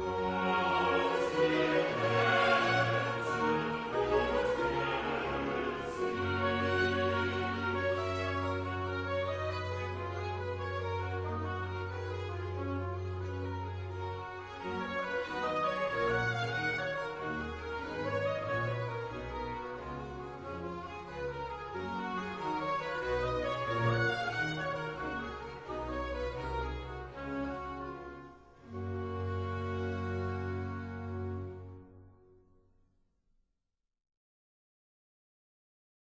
Oh.